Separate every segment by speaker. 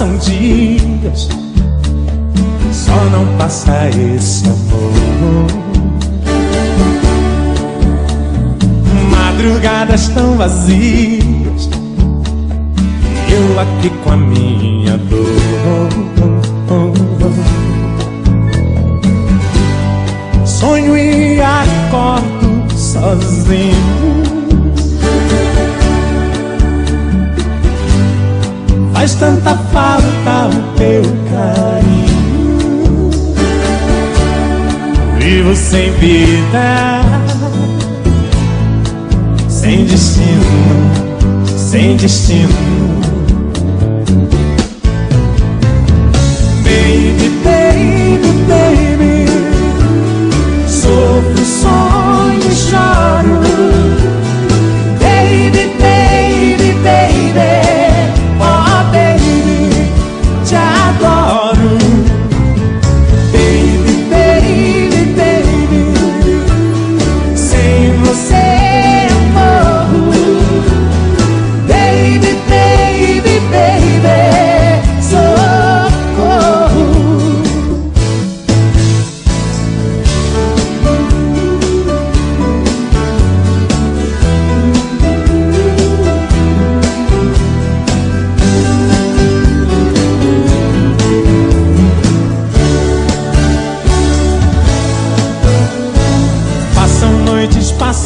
Speaker 1: passam dias, só não passa esse amor. Madrugadas tão vazias, eu aqui com a minha dor. Faz tanta falta o teu carinho. Vivo sem vida, sem destino, sem destino.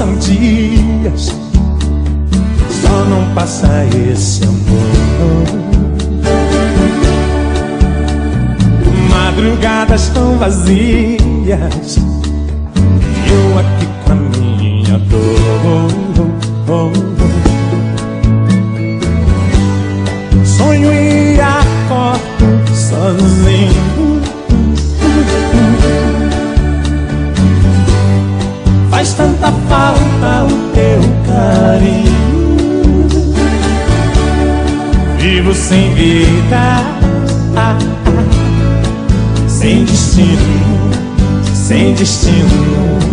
Speaker 1: Passam dias, só não passa esse amor. Madrugadas tão vazias, eu aqui com a minha dor. Sonho e acordo sozinho. Vivo sem vida, ah, ah, sem destino, sem destino.